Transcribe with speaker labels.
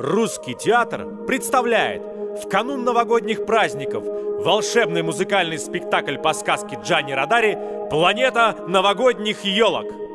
Speaker 1: Русский театр представляет в канун новогодних праздников волшебный музыкальный спектакль по сказке Джани Радари «Планета новогодних елок».